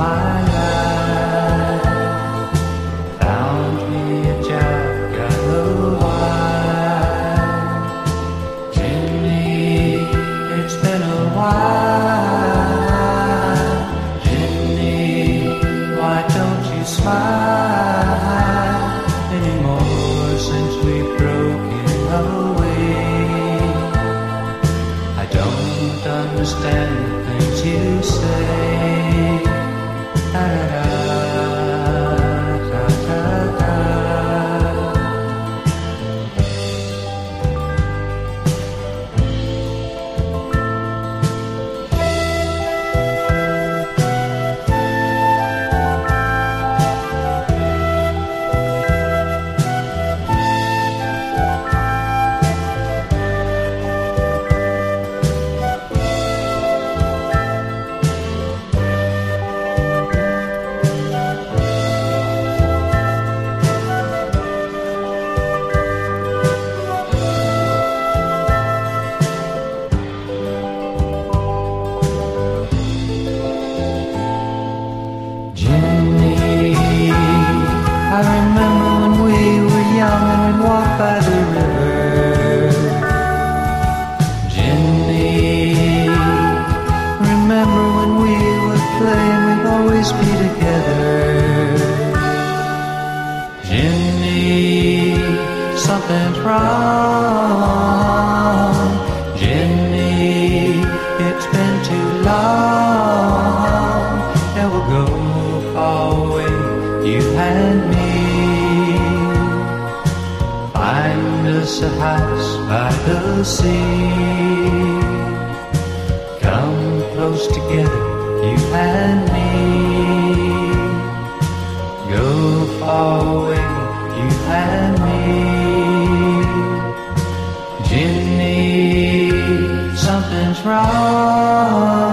my life. Found me a job, it's been a while. Why don't you smile anymore since we've away? I don't understand the things you say. Da-da-da-da-da-da. Be together. Gini, something's wrong. Gini, it's been too long. And we'll go far away, you and me. Find us a house by the sea. Come close together, you and me. Something's wrong.